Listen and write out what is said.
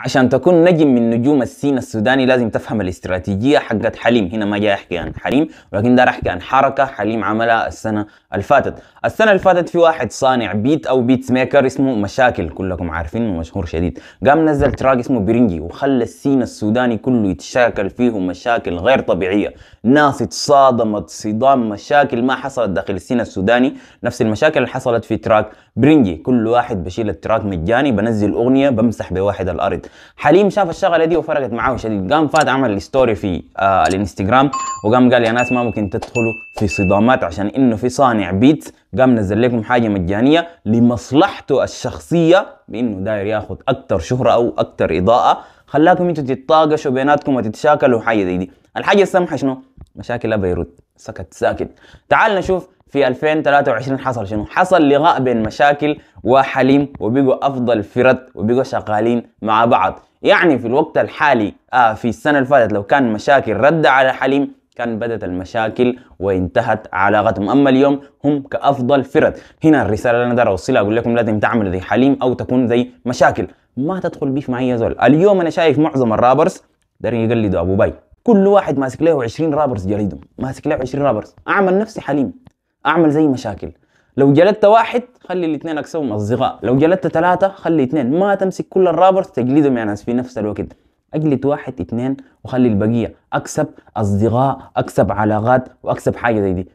عشان تكون نجم من نجوم ال scene السوداني لازم تفهم الاستراتيجية حقت حليم. هنا ما جاي أحكي عن حليم ولكن داير أحكي عن حركة حليم عملها السنة اللي فاتت السنة اللي فاتت في واحد صانع beat أو beat maker اسمه مشاكل كلكم عارفينه مشهور شديد. قام نزل track اسمه برنجي وخلى ال scene السوداني كله يتشاكل فيه مشاكل غير طبيعية. ناس اتصادمت صدام مشاكل ما حصلت داخل ال scene السوداني. نفس المشاكل اللي حصلت في track برنجي. كل واحد بشيل ال track مجاني بنزل أغنية بمسح بواحد الأرض. حليم شاف الشغلة دي وفرقت معاه شديد. قام فات عمل story في آه الانستغرام وقام قال يا ناس ما ممكن تدخلوا في صدامات عشان إنه في صانع beat. قام نزل لكم حاجة مجانية لمصلحته الشخصية بإنه داير ياخذ أكثر شهرة أو أكثر إضاءة. خلاكم أنتوا تتطاقشوا بيناتكم وتتشاكلوا حاجة زي دي. الحاجة السمحة شنو؟ مشاكل بيروت سكت ساكت. تعال نشوف في 2023 حصل شنو؟ حصل لغاء بين مشاكل وحليم وبقوا أفضل فرد وبقوا شغالين مع بعض، يعني في الوقت الحالي آه في السنة اللي فاتت لو كان مشاكل رد على حليم كان بدت المشاكل وانتهت علاقتهم. أما اليوم هم كأفضل فرد. هنا الرسالة اللي أنا أقدر أوصلها أقول لكم لازم تعمل زي حليم أو تكون زي مشاكل. ما تدخل بيف معي يا زول. اليوم أنا شايف معظم الرابرز دارين يقلدوا أبو باي. كل واحد ماسك له 20 رابرز جليدهم ماسك له 20 رابرز. أعمل نفسي حليم. أعمل زي مشاكل. لو جلدت واحد خلي الاثنين اكسبهم اصدقاء لو جلدت ثلاثة خلي اثنين. ما تمسك كل الرابرز تجلدهم ناس في نفس الوقت. أجلد واحد اثنين وخلي البقية أكسب أصدقاء أكسب علاقات وأكسب حاجة زي دي.